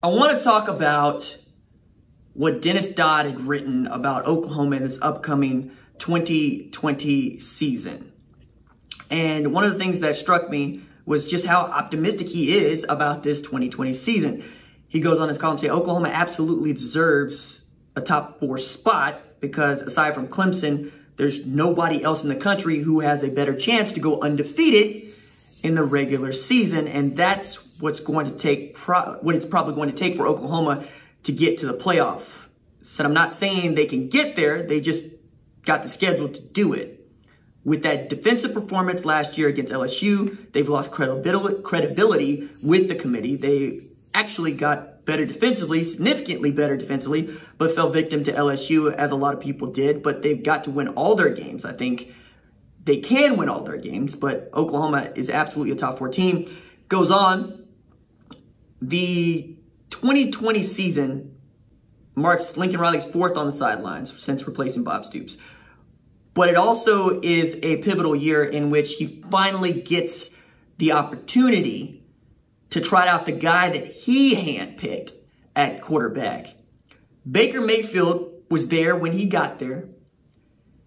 I want to talk about what Dennis Dodd had written about Oklahoma in this upcoming 2020 season. And one of the things that struck me was just how optimistic he is about this 2020 season. He goes on his column to say Oklahoma absolutely deserves a top four spot because aside from Clemson, there's nobody else in the country who has a better chance to go undefeated in the regular season. And that's what's going to take, what it's probably going to take for Oklahoma to get to the playoff. Said I'm not saying they can get there. They just got the schedule to do it. With that defensive performance last year against LSU, they've lost credibility with the committee. They actually got better defensively, significantly better defensively, but fell victim to LSU as a lot of people did. But they've got to win all their games. I think they can win all their games, but Oklahoma is absolutely a top four team. Goes on, the 2020 season marks Lincoln Riley's fourth on the sidelines since replacing Bob Stoops. But it also is a pivotal year in which he finally gets the opportunity to try out the guy that he handpicked at quarterback. Baker Mayfield was there when he got there.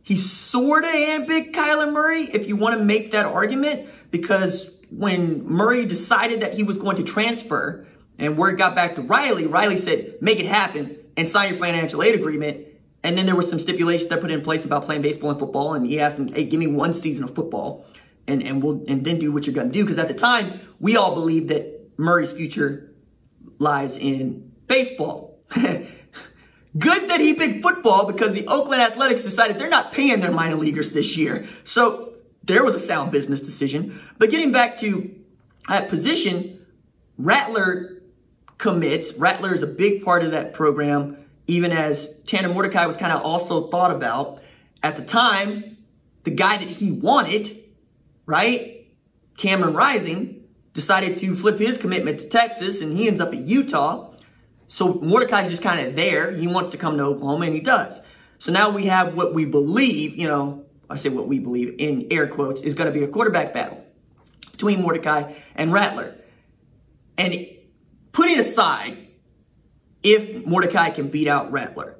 He sort of handpicked Kyler Murray, if you want to make that argument, because when Murray decided that he was going to transfer and word got back to Riley, Riley said, make it happen and sign your financial aid agreement. And then there was some stipulations that put in place about playing baseball and football. And he asked him, hey, give me one season of football and, and we'll, and then do what you're to do. Cause at the time we all believed that Murray's future lies in baseball. Good that he picked football because the Oakland Athletics decided they're not paying their minor leaguers this year. So there was a sound business decision. But getting back to that position, Rattler commits. Rattler is a big part of that program, even as Tanner Mordecai was kind of also thought about. At the time, the guy that he wanted, right, Cameron Rising, decided to flip his commitment to Texas and he ends up at Utah. So Mordecai's just kind of there. He wants to come to Oklahoma and he does. So now we have what we believe, you know, I say what we believe in air quotes, is going to be a quarterback battle between Mordecai and Rattler. And putting aside if Mordecai can beat out Rattler,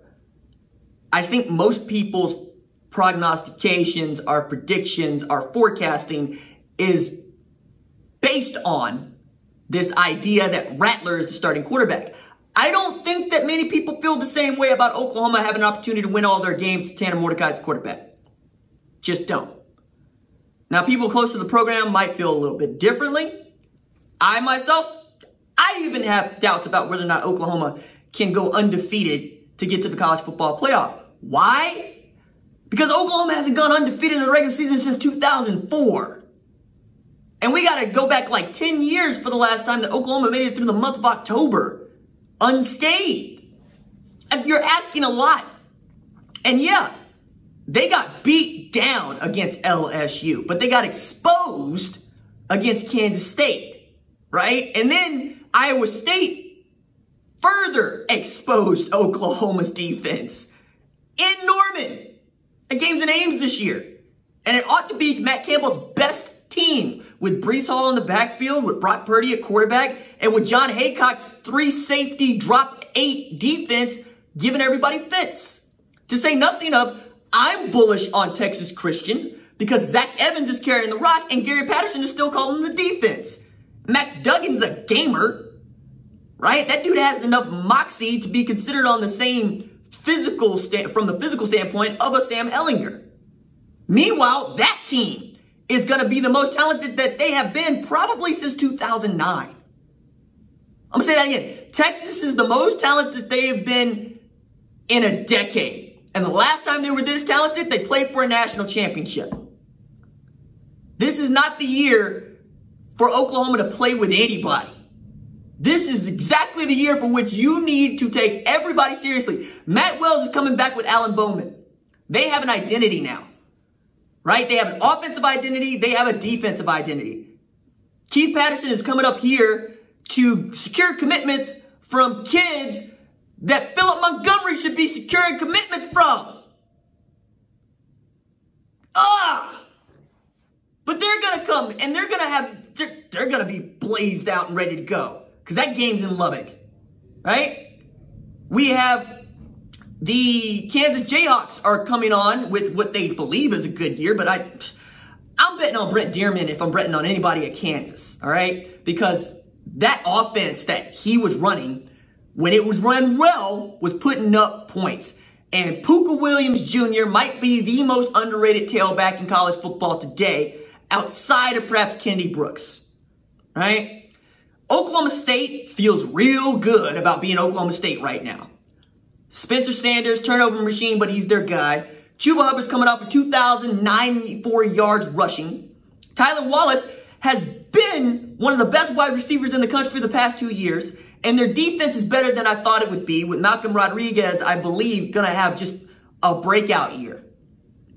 I think most people's prognostications, our predictions, our forecasting is based on this idea that Rattler is the starting quarterback. I don't think that many people feel the same way about Oklahoma having an opportunity to win all their games. To Tanner Mordecai's quarterback. Just don't. Now, people close to the program might feel a little bit differently. I myself, I even have doubts about whether or not Oklahoma can go undefeated to get to the college football playoff. Why? Because Oklahoma hasn't gone undefeated in the regular season since 2004. And we got to go back like 10 years for the last time that Oklahoma made it through the month of October unscathed. And you're asking a lot. And yeah, they got beat down against LSU, but they got exposed against Kansas State, right? And then Iowa State further exposed Oklahoma's defense in Norman. at game's and Ames this year. And it ought to be Matt Campbell's best team with Breece Hall in the backfield, with Brock Purdy at quarterback, and with Jon Heacock's three safety drop eight defense giving everybody fits. To say nothing of I'm bullish on Texas Christian because Zach Evans is carrying the rock and Gary Patterson is still calling the defense. Max Duggan's a gamer, right? That dude has enough moxie to be considered on the same physical stand from the physical standpoint of a Sam Ehlinger. Meanwhile, that team is going to be the most talented that they have been probably since 2009. I'm going to say that again. Texas is the most talented that they have been in a decade. And the last time they were this talented, they played for a national championship. This is not the year for Oklahoma to play with anybody. This is exactly the year for which you need to take everybody seriously. Matt Wells is coming back with Alan Bowman. They have an identity now, right? They have an offensive identity. They have a defensive identity. Keith Patterson is coming up here to secure commitments from kids that Philip Montgomery should be securing commitments from. Ah! But they're going to come and they're going to have, they're, they're going to be blazed out and ready to go. Because that game's in Lubbock. right? We have the Kansas Jayhawks are coming on with what they believe is a good year, but I, I'm betting on Brent Dearmon if I'm betting on anybody at Kansas, all right? Because that offense that he was running, when it was run well, was putting up points. And Pooka Williams Jr. might be the most underrated tailback in college football today, outside of perhaps Kennedy Brooks, right? Oklahoma State feels real good about being Oklahoma State right now. Spencer Sanders, turnover machine, but he's their guy. Chuba Hubbard's coming off for 2,094 yards rushing. Tylan Wallace has been one of the best wide receivers in the country the past two years. And their defense is better than I thought it would be with Malcolm Rodriguez, I believe, going to have just a breakout year.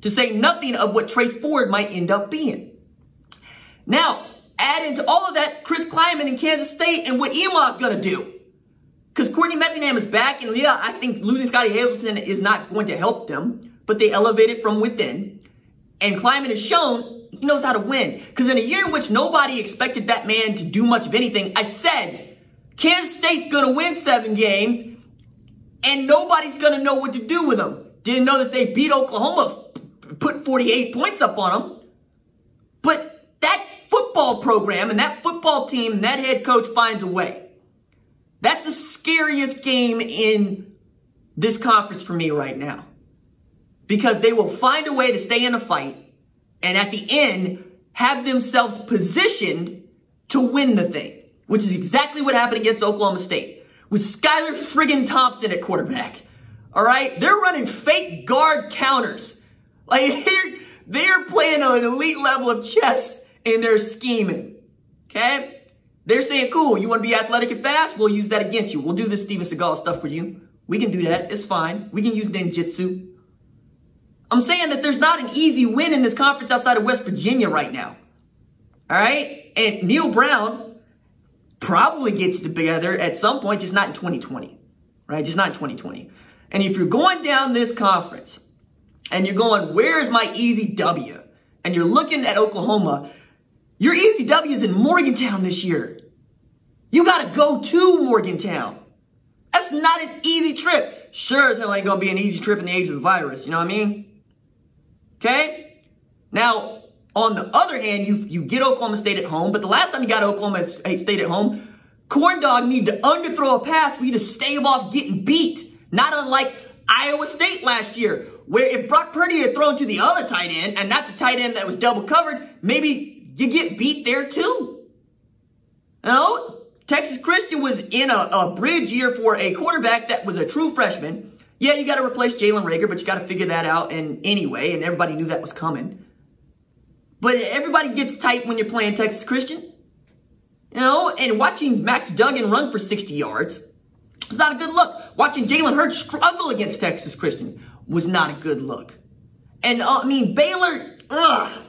To say nothing of what Trace Ford might end up being. Now, add into all of that Chris Klieman in Kansas State and what Emaw's going to do. Because Courtney Messingham is back, and yeah, I think losing Scottie Hazelton is not going to help them, but they elevated from within. And Klieman has shown he knows how to win. Because in a year in which nobody expected that man to do much of anything, I said Kansas State's going to win seven games, and nobody's going to know what to do with them. Didn't know that they beat Oklahoma, put 48 points up on them. But that football program and that football team and that head coach finds a way. That's the scariest game in this conference for me right now. Because they will find a way to stay in a fight and at the end have themselves positioned to win the thing which is exactly what happened against Oklahoma State with Skylar friggin' Thompson at quarterback. All right, they're running fake guard counters. Like they're, they're playing an elite level of chess and they're scheming. Okay, they're saying, "Cool, you want to be athletic and fast? We'll use that against you. We'll do this Steven Seagal stuff for you. We can do that. It's fine. We can use ninjutsu." I'm saying that there's not an easy win in this conference outside of West Virginia right now. All right, and Neal Brown probably gets together at some point, just not in 2020, right? Just not in 2020. And if you're going down this conference and you're going, where's my easy W? And you're looking at Oklahoma, your easy W is in Morgantown this year. You got to go to Morgantown. That's not an easy trip. Sure as hell ain't going to be an easy trip in the age of the virus. You know what I mean? Okay? Now, on the other hand, you, you get Oklahoma State at home, but the last time you got Oklahoma eh, State at home, Corn Dog needed to underthrow a pass for you to stave off getting beat. Not unlike Iowa State last year, where if Brock Purdy had thrown to the other tight end and not the tight end that was double covered, maybe you get beat there too. Know, Texas Christian was in a, a bridge year for a quarterback that was a true freshman. Yeah, you got to replace Jalen Reagor, but you got to figure that out in anyway, and everybody knew that was coming. But everybody gets tight when you're playing Texas Christian. You know, and watching Max Duggan run for 60 yards was not a good look. Watching Jalen Hurts struggle against Texas Christian was not a good look. And, uh, I mean, Baylor, ugh.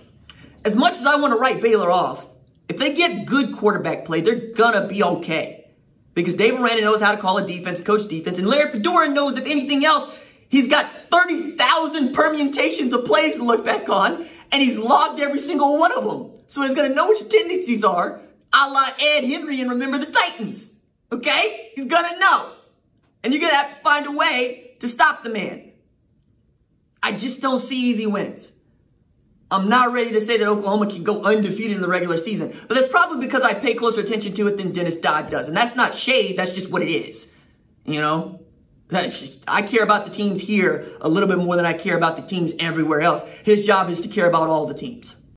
As much as I want to write Baylor off, if they get good quarterback play, they're gonna be okay. Because Dave Aranda knows how to call a defense, coach defense, and Larry Fedora knows, if anything else, he's got 30,000 permutations of plays to look back on and he's logged every single one of them. So he's to know what your tendencies are, a la Ed Henry and Remember the Titans. Okay? He's to know. And you're to have to find a way to stop the man. I just don't see easy wins. I'm not ready to say that Oklahoma can go undefeated in the regular season. But that's probably because I pay closer attention to it than Dennis Dodd does. And that's not shade, that's just what it is. You know? I care about the teams here a little bit more than I care about the teams everywhere else. His job is to care about all the teams.